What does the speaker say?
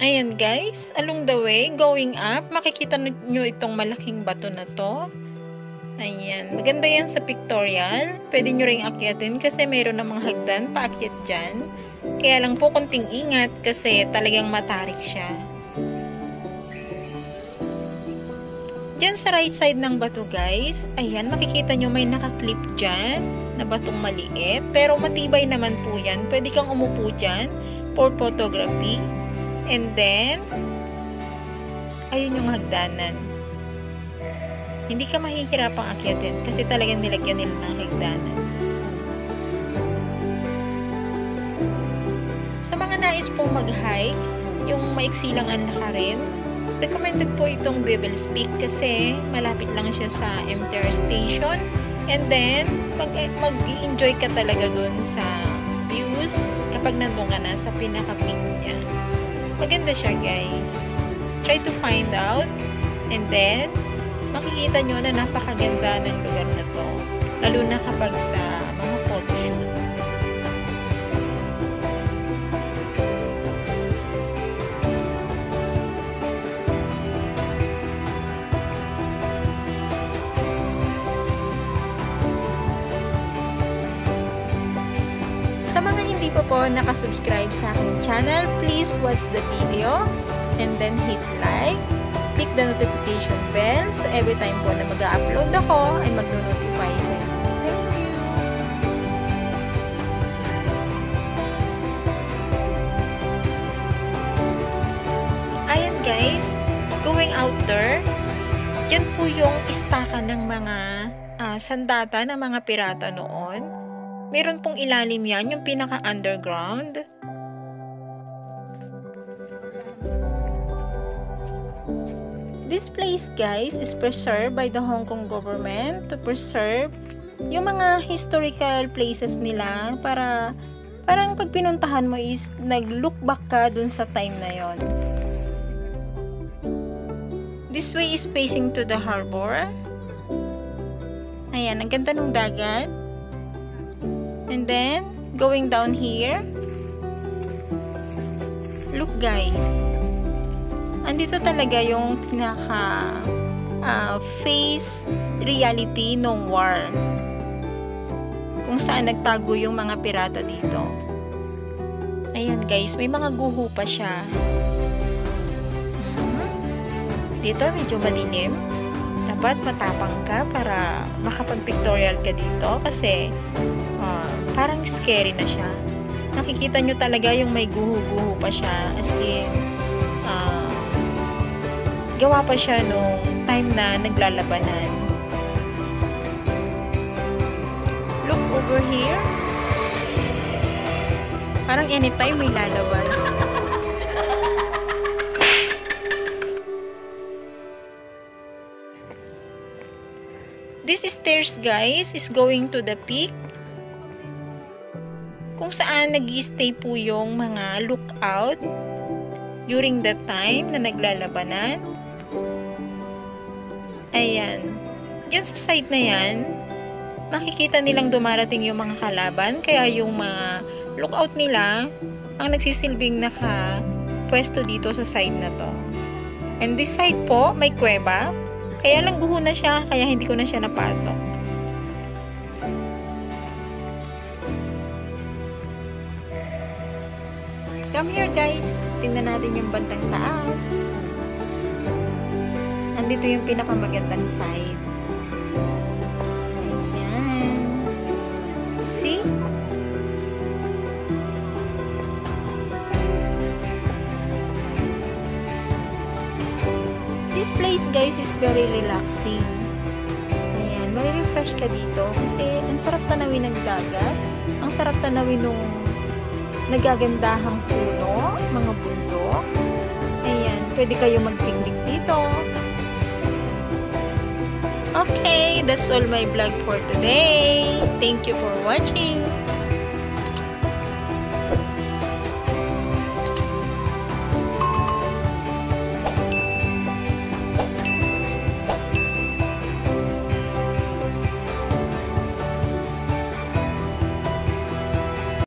Ayan guys, along the way, going up, makikita nyo itong malaking bato na to. Ayan, maganda yan sa pictorial. Pwede nyo ring akyatin kasi mayroon ng mga hagdan paakyat dyan. Kaya lang po konting ingat kasi talagang matarik siya. Diyan sa right side ng bato guys, ayan makikita nyo may nakaklip dyan na batong maliit. Pero matibay naman po yan. Pwede kang umupo dyan for photography. And then, ayun yung hagdanan. Hindi ka mahihirapang akyatin kasi talagang nilagyan nila ng hagdanan. Sa mga nais pong mag-hike, yung maiksi lang ang lakarin, recommended po itong Devil's Peak kasi malapit lang siya sa MTR station. And then, mag-enjoy ka talaga dun sa views kapag nandun ka na sa pinaka-peak niya. Maganda siya guys. Try to find out and then makikita nyo na napakaganda ng lugar na to. Lalo na kapag sa mga photoshoot. Po nakasubscribe sa aking channel, please watch the video and then hit like, click the notification bell so every time po na mag-upload ako ay mag-notify sa inyo. Ayan guys, going out there, yan po yung istakan ng mga uh, sandata ng mga pirata noon. Meron pong ilalim yan, yung pinaka-underground. This place, guys, is preserved by the Hong Kong government to preserve yung mga historical places nila para parang pag pinuntahan mo is nag-look back ka dun sa time na yon. This way is facing to the harbor. Ayan, ang ganda ng dagat. And then, going down here. Look guys. Andito talaga yung pinaka uh, face reality ng war. Kung saan nagtago yung mga pirata dito. Ayan guys, may mga guho pa siya. Hmm. Dito medyo madilim. Dapat matapang ka para makapag-pictorial ka dito kasi uh, parang scary na siya. Nakikita nyo talaga yung may guho-guho pa siya. As in, uh, gawa pa siya nung time na naglalabanan. Look over here. Parang anytime may lalabas. This stairs guys is going to the peak kung saan nag stay po yung mga lookout during the time na naglalabanan. Ayan. Yan sa side na yan, makikita nilang dumarating yung mga kalaban, kaya yung mga lookout nila ang nagsisilbing naka pwesto dito sa side na to. And this side po, may kuweba. Kaya lang guho na siya, kaya hindi ko na siya napasok. Come here guys. Tingnan natin yung bandang taas. Nandito yung pinakamagandang side. Ayan. See? This place guys is very relaxing. Ayan, may-refresh ka dito kasi ang sarap tanawin ng dagat. Ang sarap tanawin nung nagagandahang puno, mga bundok. Ayan, pwede kayo mag-picnic dito. Okay, that's all my vlog for today. Thank you for watching.